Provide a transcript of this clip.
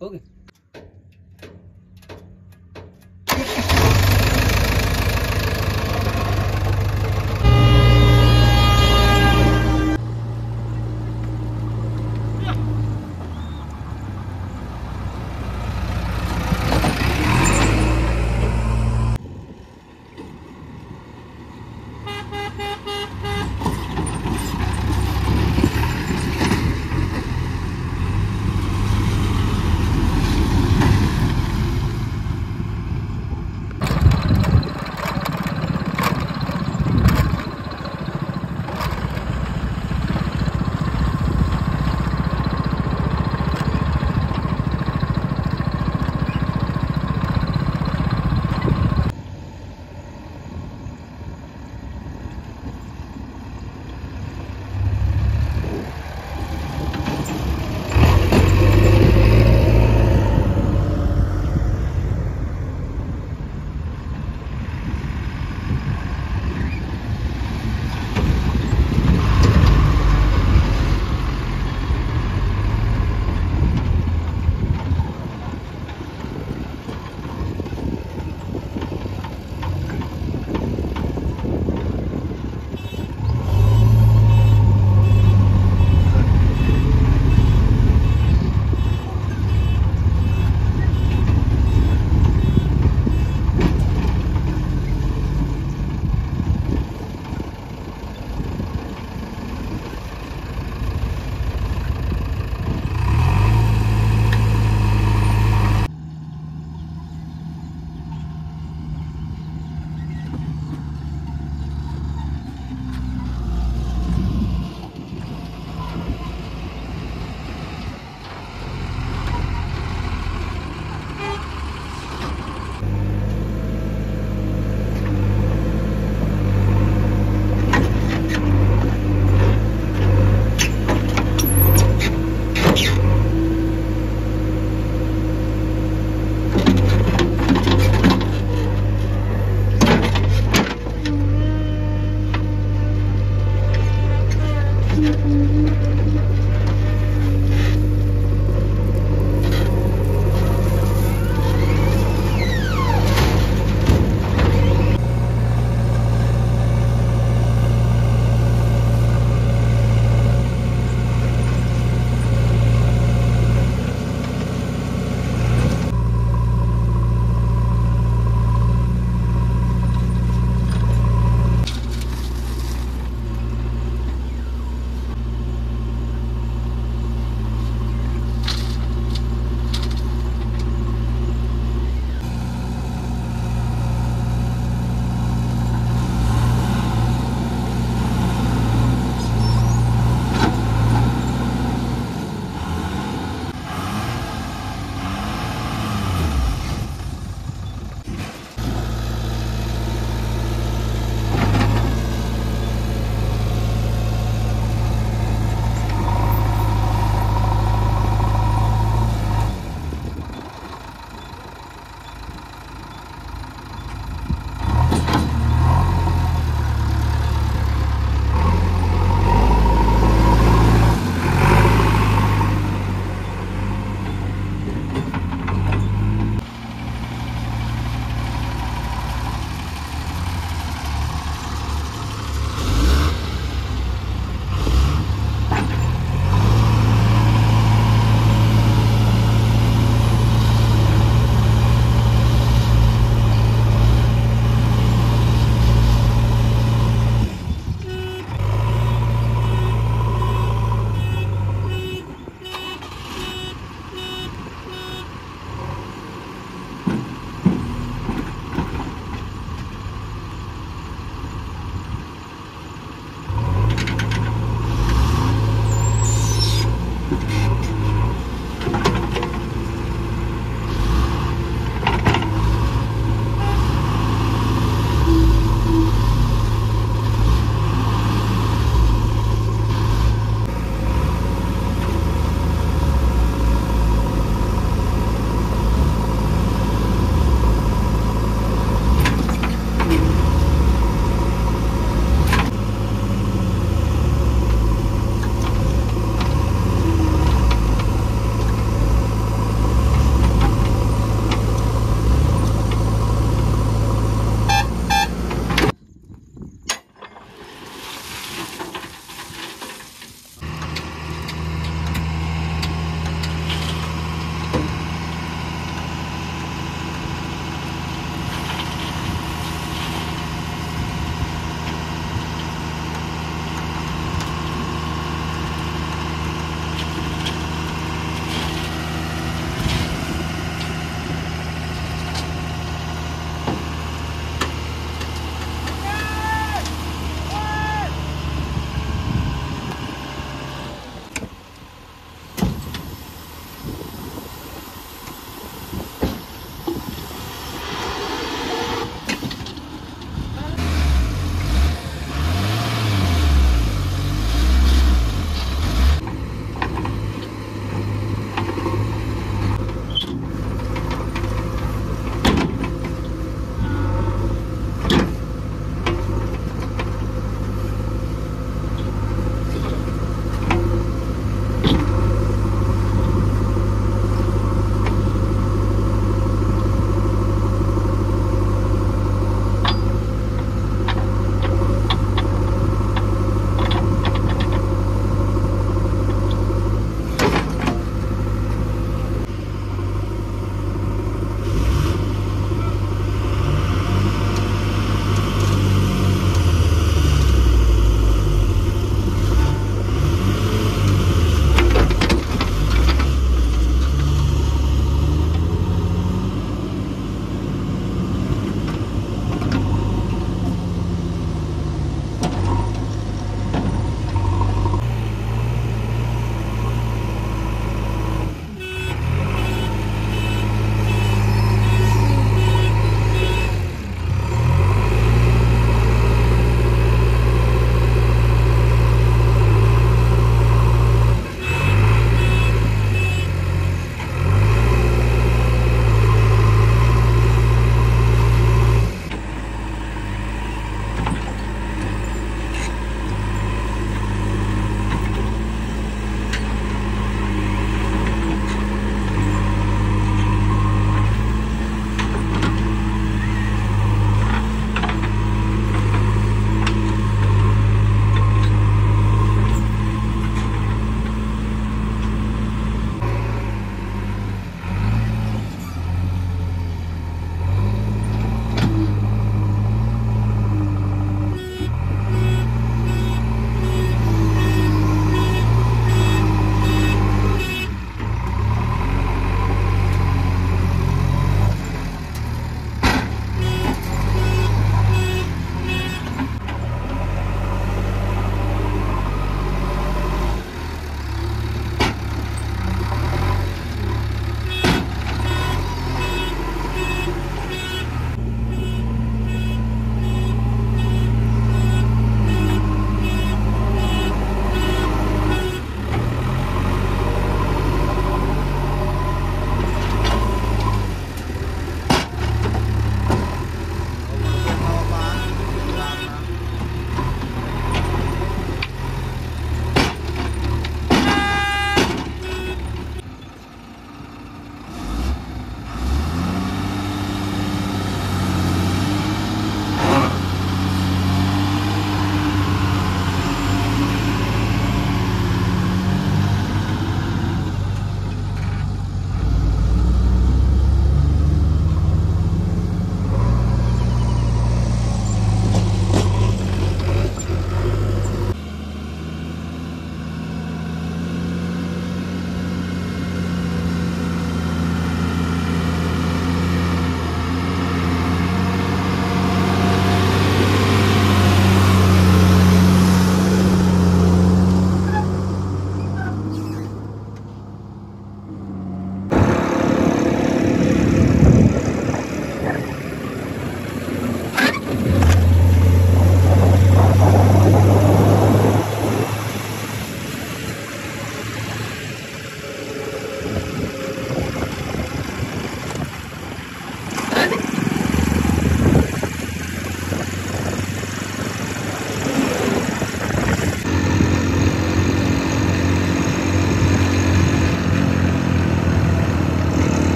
Oke. Okay.